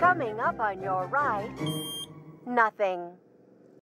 Coming up on your right, nothing.